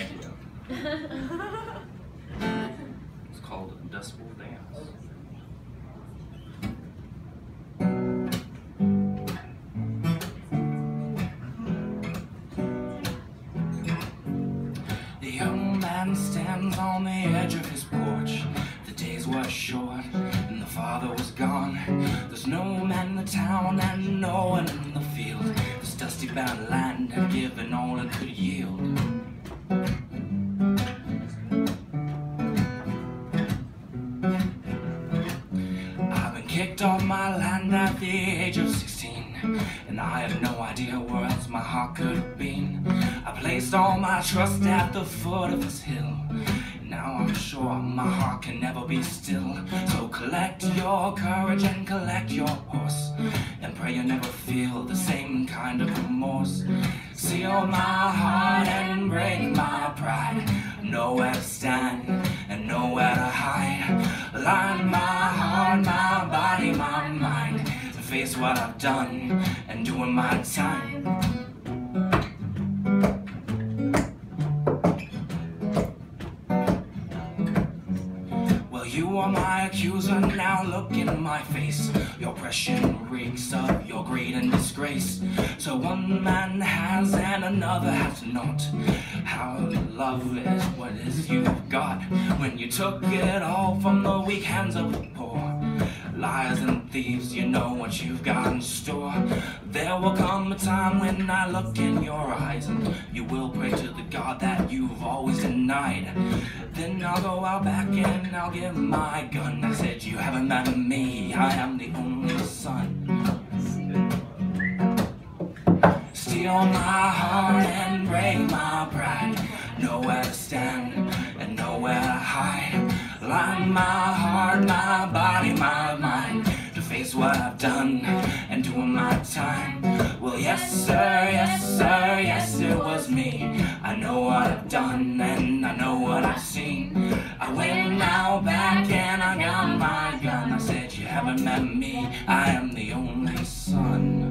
You. It's called Dust Bowl Dance. The young man stands on the edge of his porch. The days were short and the father was gone. There's no man in the town and no one in the field. This dusty bound land had given kicked my land at the age of 16 And I have no idea where else my heart could have been. I placed all my trust at the foot of this hill. Now I'm sure my heart can never be still. So collect your courage and collect your horse And pray you never feel the same kind of remorse. Seal my heart and break my pride. Nowhere to stand Face what I've done and doing my time Well, you are my accuser, now look in my face. Your oppression reeks of your greed and disgrace. So one man has and another has not. How love is what is you've got when you took it all from the weak hands of the poor. Liars and thieves, you know what you've got in store. There will come a time when I look in your eyes and you will pray to the God that you've always denied. Then I'll go out back and I'll get my gun. I said, You haven't met me, I am the only son. Steal my heart and break my pride. Nowhere to stand Line my heart, my body, my mind to face what I've done and doing my time. Well, yes, sir, yes, sir, yes, it was me. I know what I've done and I know what I've seen. I went now back and I got my gun. I said, You haven't met me, I am the only son.